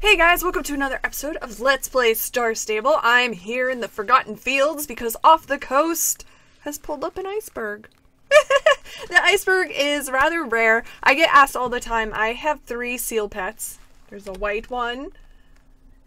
Hey guys, welcome to another episode of Let's Play Star Stable. I'm here in the Forgotten Fields because off the coast has pulled up an iceberg. the iceberg is rather rare. I get asked all the time. I have three seal pets. There's a white one,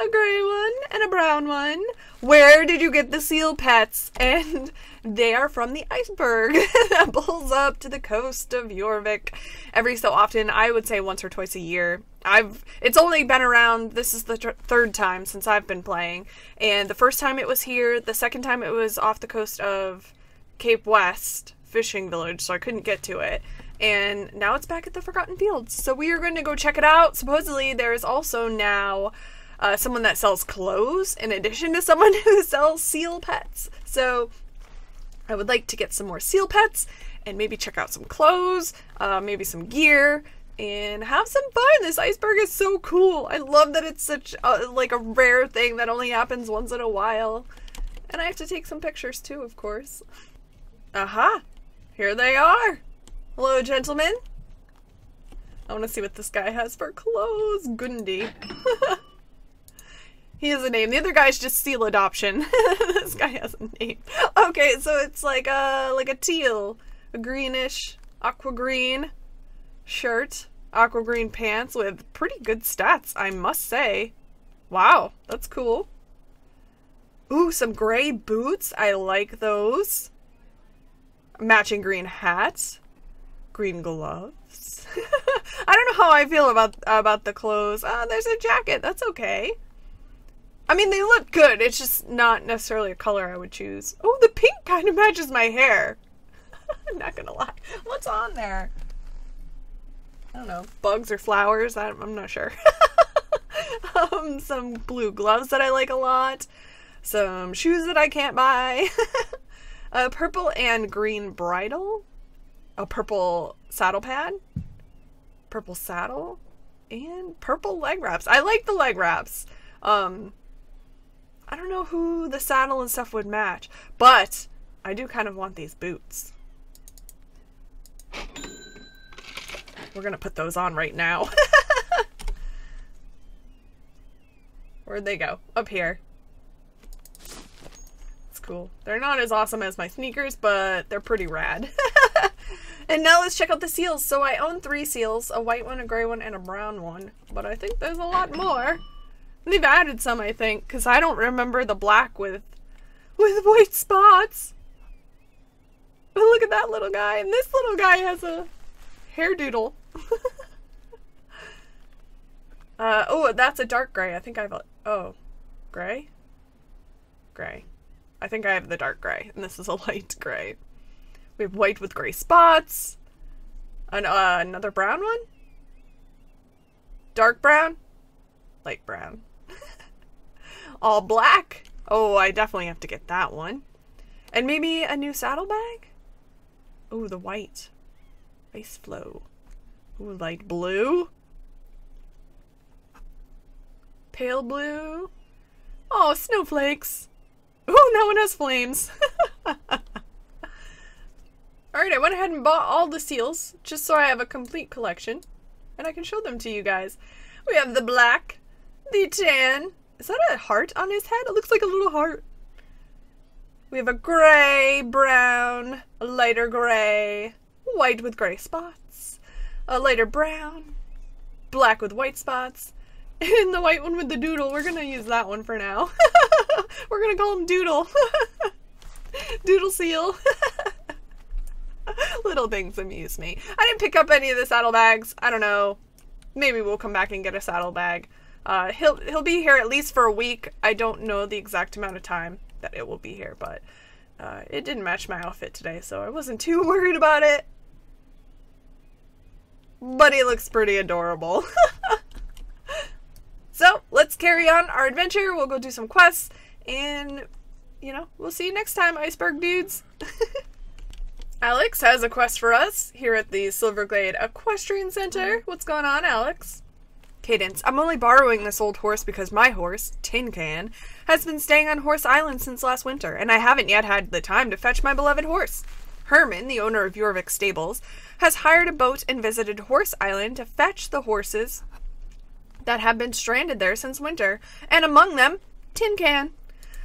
a gray one, and a brown one. Where did you get the seal pets? And they are from the iceberg that pulls up to the coast of Jorvik every so often. I would say once or twice a year. I've it's only been around. This is the third time since I've been playing, and the first time it was here. The second time it was off the coast of Cape West fishing village, so I couldn't get to it. And now it's back at the Forgotten Fields. So we are going to go check it out. Supposedly there is also now uh, someone that sells clothes in addition to someone who sells seal pets. So I would like to get some more seal pets and maybe check out some clothes, uh, maybe some gear, and have some fun. This iceberg is so cool. I love that it's such a, like a rare thing that only happens once in a while. And I have to take some pictures too, of course. Aha! Here they are! Hello, gentlemen. I want to see what this guy has for clothes. Gundy. he has a name. The other guy's just seal adoption. this guy has a name. Okay, so it's like a like a teal, a greenish, aqua green shirt, aqua green pants with pretty good stats, I must say. Wow, that's cool. Ooh, some gray boots. I like those. Matching green hat. Green gloves. I don't know how I feel about about the clothes. Uh, there's a jacket. That's okay. I mean, they look good. It's just not necessarily a color I would choose. Oh, the pink kind of matches my hair. I'm not gonna lie. What's on there? I don't know. Bugs or flowers? I, am not sure. um, some blue gloves that I like a lot. Some shoes that I can't buy. a purple and green bridle. A purple saddle pad. Purple saddle. And purple leg wraps. I like the leg wraps. Um, I don't know who the saddle and stuff would match, but I do kind of want these boots. We're gonna put those on right now. Where'd they go? Up here. It's cool. They're not as awesome as my sneakers, but they're pretty rad. and now let's check out the seals. So I own three seals, a white one, a gray one, and a brown one. But I think there's a lot more. They've added some, I think, because I don't remember the black with with white spots. But look at that little guy, and this little guy has a hair doodle. uh, oh, that's a dark gray. I think I have a, oh, gray? Gray. I think I have the dark gray, and this is a light gray. We have white with gray spots. An, uh, another brown one? Dark brown? Light brown all black. Oh, I definitely have to get that one. And maybe a new saddlebag? Oh, the white. Ice flow. Ooh, light blue. Pale blue. Oh, snowflakes. Oh, that one has flames. Alright, I went ahead and bought all the seals, just so I have a complete collection. And I can show them to you guys. We have the black, the tan, is that a heart on his head? It looks like a little heart. We have a gray, brown, a lighter gray, white with gray spots, a lighter brown, black with white spots, and the white one with the doodle. We're gonna use that one for now. We're gonna call him Doodle. doodle seal. Little things amuse me. I didn't pick up any of the saddlebags. I don't know. Maybe we'll come back and get a saddlebag. Uh, he'll he'll be here at least for a week. I don't know the exact amount of time that it will be here, but uh, it didn't match my outfit today, so I wasn't too worried about it. But he looks pretty adorable. so let's carry on our adventure. We'll go do some quests, and you know we'll see you next time, iceberg dudes. Alex has a quest for us here at the Silverglade Equestrian Center. What's going on, Alex? Cadence, I'm only borrowing this old horse because my horse, Tin Can, has been staying on Horse Island since last winter, and I haven't yet had the time to fetch my beloved horse. Herman, the owner of Jorvik Stables, has hired a boat and visited Horse Island to fetch the horses that have been stranded there since winter, and among them, Tin Can.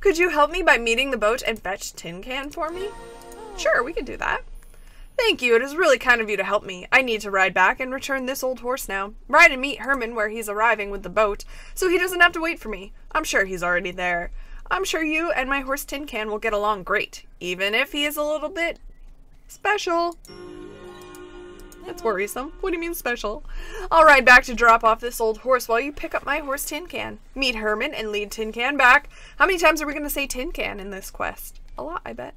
Could you help me by meeting the boat and fetch Tin Can for me? Sure, we can do that. Thank you. It is really kind of you to help me. I need to ride back and return this old horse now. Ride and meet Herman where he's arriving with the boat, so he doesn't have to wait for me. I'm sure he's already there. I'm sure you and my horse Tin Can will get along great, even if he is a little bit special. That's worrisome. What do you mean special? I'll ride back to drop off this old horse while you pick up my horse Tin Can. Meet Herman and lead Tin Can back. How many times are we going to say Tin Can in this quest? A lot, I bet.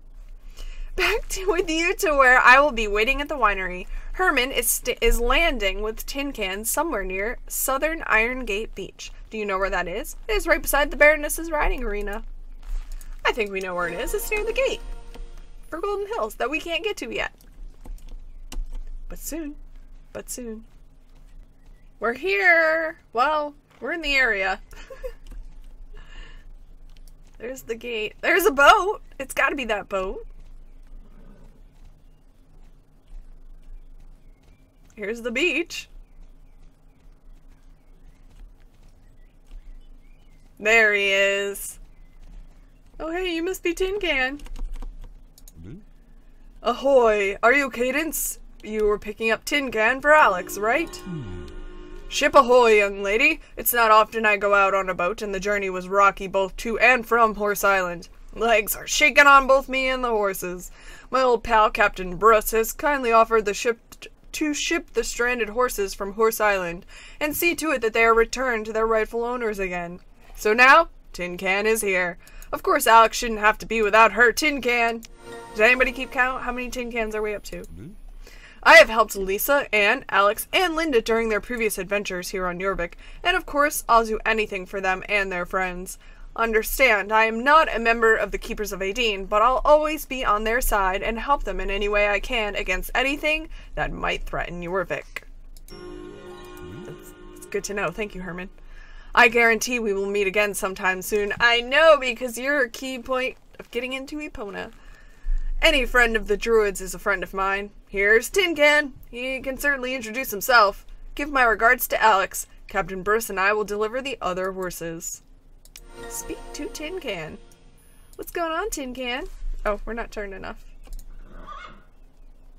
Back to, with you to where I will be waiting at the winery. Herman is, is landing with tin Can somewhere near southern Iron Gate Beach. Do you know where that is? It is right beside the Baroness's riding arena. I think we know where it is. It's near the gate for Golden Hills that we can't get to yet. But soon. But soon. We're here. Well, we're in the area. There's the gate. There's a boat. It's got to be that boat. Here's the beach. There he is. Oh, hey, you must be Tin Can. Ahoy! Are you Cadence? You were picking up Tin Can for Alex, right? Mm. Ship ahoy, young lady. It's not often I go out on a boat, and the journey was rocky both to and from Horse Island. Legs are shaking on both me and the horses. My old pal, Captain Bruce, has kindly offered the ship to ship the stranded horses from Horse Island and see to it that they are returned to their rightful owners again. So now, Tin Can is here. Of course, Alex shouldn't have to be without her tin can. Does anybody keep count? How many tin cans are we up to? Mm-hmm. I have helped Lisa, Anne, Alex, and Linda during their previous adventures here on Jorvik, and of course, I'll do anything for them and their friends. Understand, I am not a member of the Keepers of Aideen, but I'll always be on their side and help them in any way I can against anything that might threaten Jorvik. That's, that's good to know. Thank you, Herman. I guarantee we will meet again sometime soon. I know, because you're a key point of getting into Epona. Any friend of the Druids is a friend of mine. Here's Tin Can. He can certainly introduce himself. Give my regards to Alex. Captain Bruce and I will deliver the other horses. Speak to Tin Can. What's going on, Tin Can? Oh, we're not turned enough.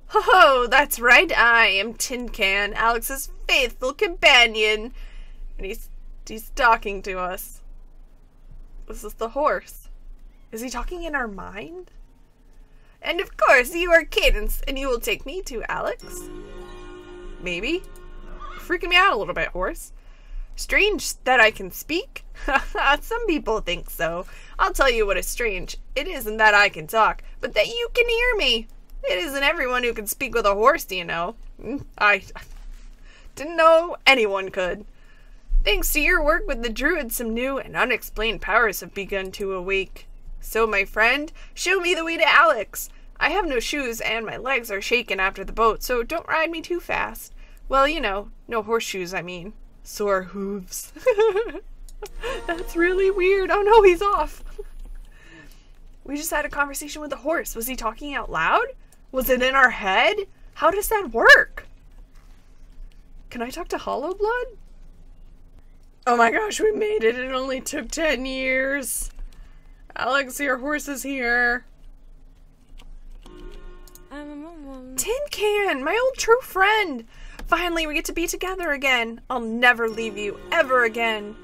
Ho ho, that's right, I am Tin Can, Alex's faithful companion. And he's he's talking to us. This is the horse. Is he talking in our mind? And of course, you are Cadence, and you will take me to Alex? Maybe? Freaking me out a little bit, horse. Strange that I can speak? Some people think so. I'll tell you what is strange. It isn't that I can talk, but that you can hear me. It isn't everyone who can speak with a horse, do you know? I didn't know anyone could. Thanks to your work with the druids, some new and unexplained powers have begun to awake. So, my friend, show me the way to Alex. I have no shoes and my legs are shaken after the boat, so don't ride me too fast. Well, you know, no horseshoes, I mean sore hooves. That's really weird. Oh no, he's off. We just had a conversation with a horse. Was he talking out loud? Was it in our head? How does that work? Can I talk to Hollow Blood? Oh my gosh, we made it. It only took 10 years. Alex, your horse is here. Tin Can, my old true friend. Finally, we get to be together again. I'll never leave you, ever again.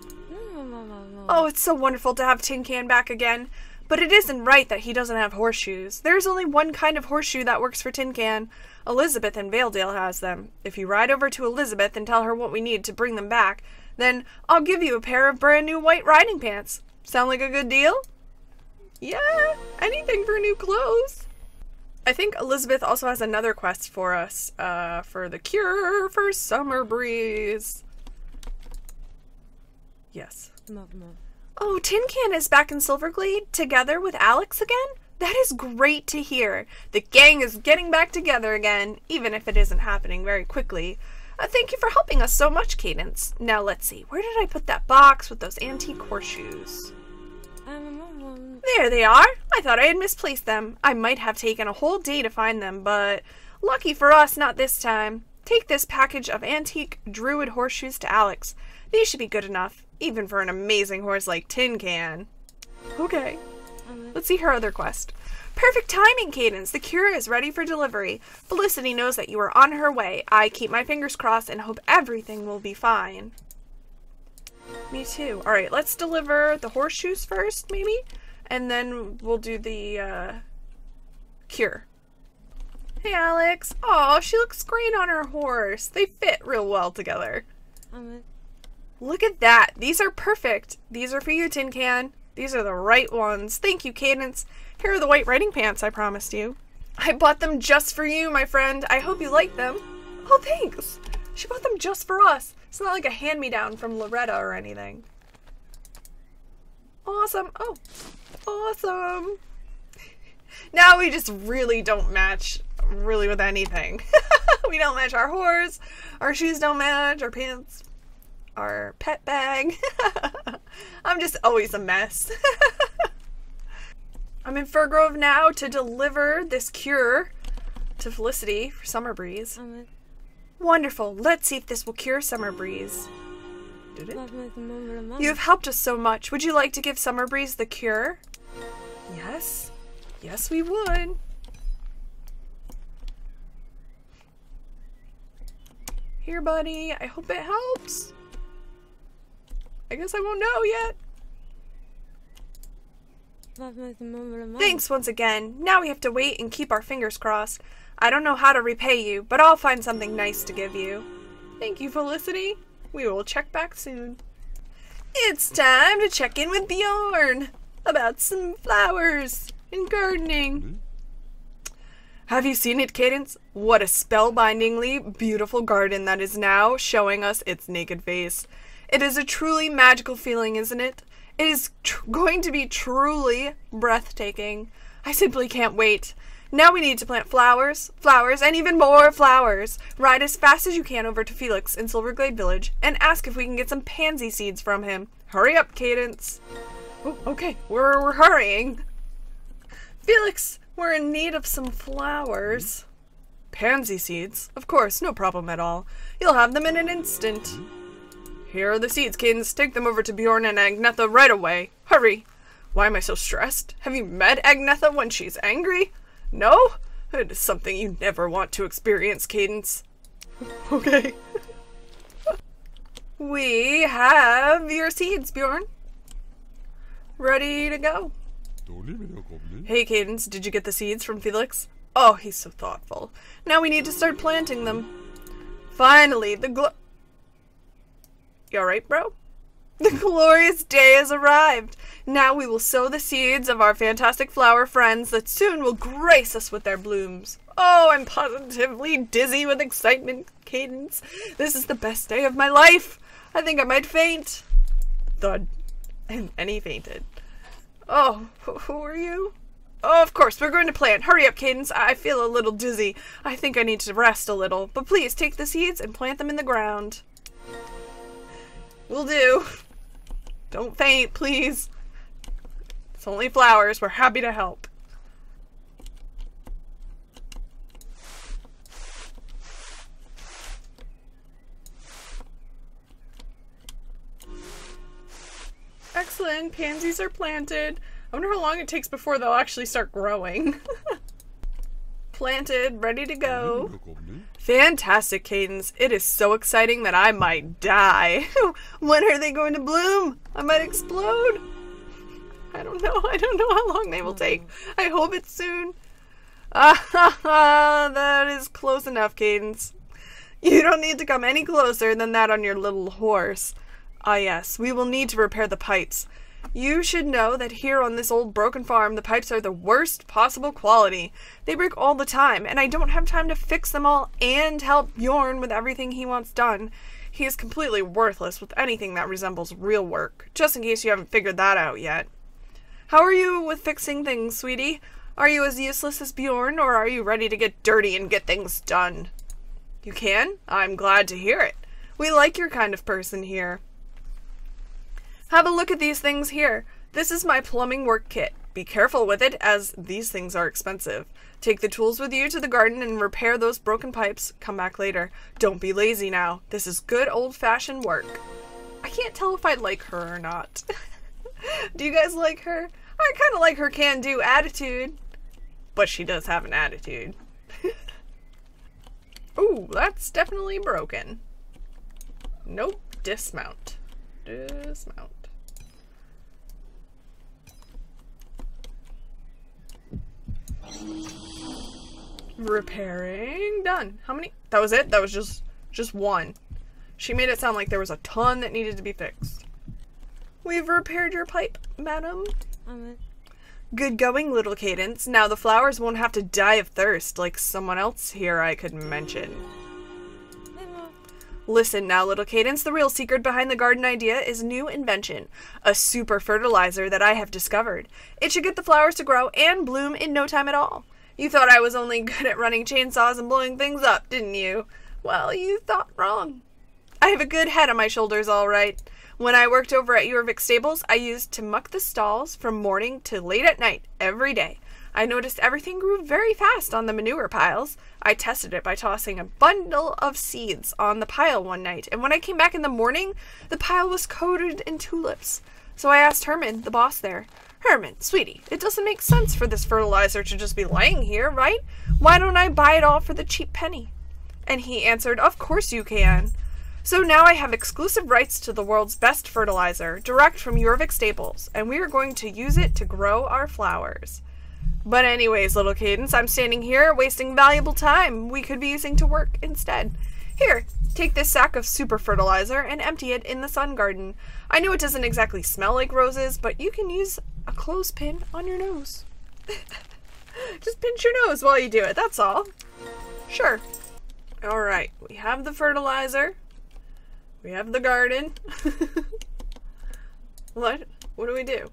Oh, it's so wonderful to have Tin Can back again. But it isn't right that he doesn't have horseshoes. There's only one kind of horseshoe that works for Tin Can. Elizabeth in Valedale has them. If you ride over to Elizabeth and tell her what we need to bring them back, then I'll give you a pair of brand new white riding pants. Sound like a good deal? Yeah, anything for new clothes. I think Elizabeth also has another quest for us, uh, for the cure for summer breeze. Yes. Oh, Tin Can is back in Silverglade together with Alex again? That is great to hear. The gang is getting back together again, even if it isn't happening very quickly. Uh, thank you for helping us so much, Cadence. Now let's see, where did I put that box with those antique horseshoes? There they are. I thought I had misplaced them. I might have taken a whole day to find them, but lucky for us, not this time. Take this package of antique druid horseshoes to Alex. These should be good enough, even for an amazing horse like Tin Can. Okay. Let's see her other quest. Perfect timing, Cadence. The cure is ready for delivery. Felicity knows that you are on her way. I keep my fingers crossed and hope everything will be fine. Me too. Alright, let's deliver the horseshoes first, maybe? And then we'll do the, uh, cure. Hey, Alex. Oh, she looks great on her horse. They fit real well together. Look at that. These are perfect. These are for you, Tin Can. These are the right ones. Thank you, Cadence. Here are the white riding pants I promised you. I bought them just for you, my friend. I hope you like them. Oh, thanks. She bought them just for us. It's not like a hand-me-down from Loretta or anything. Awesome. Oh, awesome. now we just really don't match really with anything. we don't match our horse, our shoes don't match, our pants, our pet bag. I'm just always a mess. I'm in Fir Grove now to deliver this cure to Felicity for Summer Breeze. Wonderful. Let's see if this will cure Summer Breeze. Did it? You have helped us so much. Would you like to give Summer Breeze the cure? Yes. Yes, we would. Here, buddy. I hope it helps. I guess I won't know yet. Thanks once again. Now we have to wait and keep our fingers crossed. I don't know how to repay you, but I'll find something nice to give you. Thank you, Felicity. We will check back soon. It's time to check in with Bjorn about some flowers and gardening. Hmm? Have you seen it, Cadence? What a spellbindingly beautiful garden that is now showing us its naked face. It is a truly magical feeling, isn't it? It is going to be truly breathtaking. I simply can't wait. Now we need to plant flowers, flowers, and even more flowers. Ride as fast as you can over to Felix in Silverglade Village and ask if we can get some pansy seeds from him. Hurry up, Cadence. Oh, okay, we're, we're hurrying. Felix, we're in need of some flowers. Pansy seeds? Of course, no problem at all. You'll have them in an instant. Here are the seeds, Cadence. Take them over to Bjorn and Agnetha right away. Hurry! Why am I so stressed? Have you met Agnetha when she's angry? No? It is something you never want to experience, Cadence. okay. we have your seeds, Bjorn. Ready to go. Hey, Cadence, did you get the seeds from Felix? Oh, he's so thoughtful. Now we need to start planting them. Finally, the glo- you alright, bro? The glorious day has arrived. Now we will sow the seeds of our fantastic flower friends that soon will grace us with their blooms. Oh, I'm positively dizzy with excitement, Cadence. This is the best day of my life. I think I might faint. Thud. And, and he fainted. Oh, who are you? Oh, of course, we're going to plant. Hurry up, Cadence. I feel a little dizzy. I think I need to rest a little. But please take the seeds and plant them in the ground. Will do. Don't faint, please. It's only flowers. We're happy to help. Excellent. Pansies are planted. I wonder how long it takes before they'll actually start growing. planted, ready to go. Fantastic, Cadence. It is so exciting that I might die. when are they going to bloom? I might explode. I don't know. I don't know how long they will take. I hope it's soon. Ah, that is close enough, Cadence. You don't need to come any closer than that on your little horse. Ah, yes, we will need to repair the pipes. You should know that here on this old broken farm, the pipes are the worst possible quality. They break all the time, and I don't have time to fix them all and help Bjorn with everything he wants done. He is completely worthless with anything that resembles real work, just in case you haven't figured that out yet. How are you with fixing things, sweetie? Are you as useless as Bjorn, or are you ready to get dirty and get things done? You can? I'm glad to hear it. We like your kind of person here. Have a look at these things here. This is my plumbing work kit. Be careful with it, as these things are expensive. Take the tools with you to the garden and repair those broken pipes. Come back later. Don't be lazy now. This is good old-fashioned work. I can't tell if I like her or not. do you guys like her? I kind of like her can-do attitude. But she does have an attitude. Ooh, that's definitely broken. Nope, dismount. Dismount. Repairing. Done. How many? That was it? That was just just one. She made it sound like there was a ton that needed to be fixed. We've repaired your pipe, madam. Uh-huh. Good going, little Cadence. Now the flowers won't have to die of thirst like someone else here I could mention. Listen now, little Cadence, the real secret behind the garden idea is new invention, a super fertilizer that I have discovered. It should get the flowers to grow and bloom in no time at all. You thought I was only good at running chainsaws and blowing things up, didn't you? Well, you thought wrong. I have a good head on my shoulders, all right. When I worked over at Jorvik Stables, I used to muck the stalls from morning to late at night every day. I noticed everything grew very fast on the manure piles. I tested it by tossing a bundle of seeds on the pile one night, and when I came back in the morning, the pile was coated in tulips. So I asked Herman, the boss there, Herman, sweetie, it doesn't make sense for this fertilizer to just be lying here, right? Why don't I buy it all for the cheap penny? And he answered, Of course you can. So now I have exclusive rights to the world's best fertilizer, direct from Jorvik Stables, and we are going to use it to grow our flowers. But anyways, little Cadence, I'm standing here wasting valuable time we could be using to work instead. Here, take this sack of super fertilizer and empty it in the sun garden. I know it doesn't exactly smell like roses, but you can use a clothespin on your nose. Just pinch your nose while you do it, that's all. Sure. Alright, we have the fertilizer. We have the garden. what? What do we do?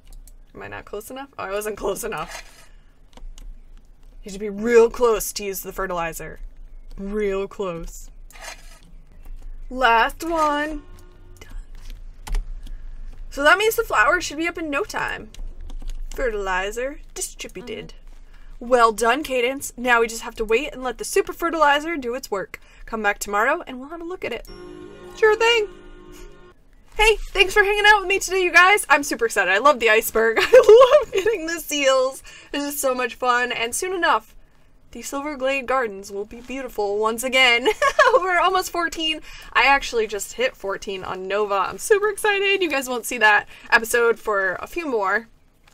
Am I not close enough? Oh, I wasn't close enough. You should be real close to use the fertilizer. Real close. Last one. So that means the flowers should be up in no time. Fertilizer distributed. Well done, Cadence. Now we just have to wait and let the super fertilizer do its work. Come back tomorrow and we'll have a look at it. Sure thing. Hey, thanks for hanging out with me today, you guys. I'm super excited. I love the iceberg. I love getting the seals. It's just so much fun. And soon enough, the Silverglade Gardens will be beautiful once again. We're almost 14. I actually just hit 14 on Nova. I'm super excited. You guys won't see that episode for a few more.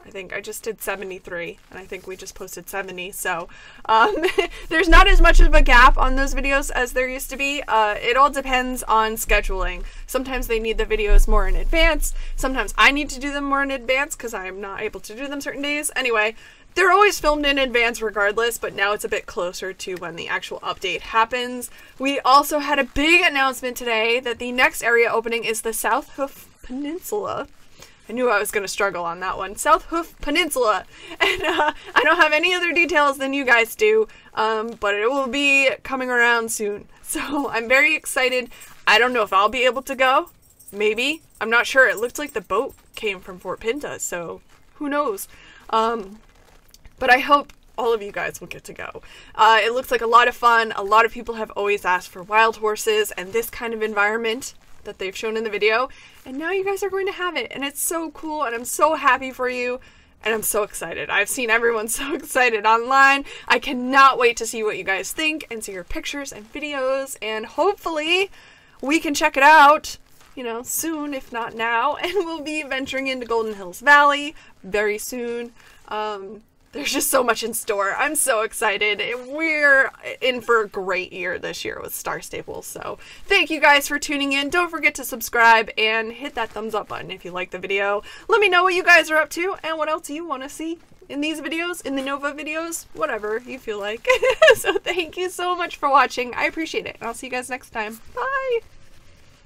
I think I just did 73, and I think we just posted 70. So um, there's not as much of a gap on those videos as there used to be. Uh, it all depends on scheduling. Sometimes they need the videos more in advance. Sometimes I need to do them more in advance because I'm not able to do them certain days. Anyway, they're always filmed in advance regardless, but now it's a bit closer to when the actual update happens. We also had a big announcement today that the next area opening is the South Hoof Peninsula. I knew I was going to struggle on that one. South Hoof Peninsula. And uh, I don't have any other details than you guys do, um, but it will be coming around soon. So I'm very excited. I don't know if I'll be able to go. Maybe. I'm not sure. It looked like the boat came from Fort Pinta, so who knows. Um, but I hope all of you guys will get to go. Uh, it looks like a lot of fun. A lot of people have always asked for wild horses and this kind of environment that they've shown in the video. And now you guys are going to have it. And it's so cool. And I'm so happy for you. And I'm so excited. I've seen everyone so excited online. I cannot wait to see what you guys think and see your pictures and videos. And hopefully we can check it out, you know, soon, if not now. And we'll be venturing into Golden Hills Valley very soon. Um, there's just so much in store. I'm so excited. We're in for a great year this year with Star Stables. So thank you guys for tuning in. Don't forget to subscribe and hit that thumbs up button if you like the video. Let me know what you guys are up to and what else you want to see in these videos, in the Nova videos, whatever you feel like. so thank you so much for watching. I appreciate it. And I'll see you guys next time. Bye!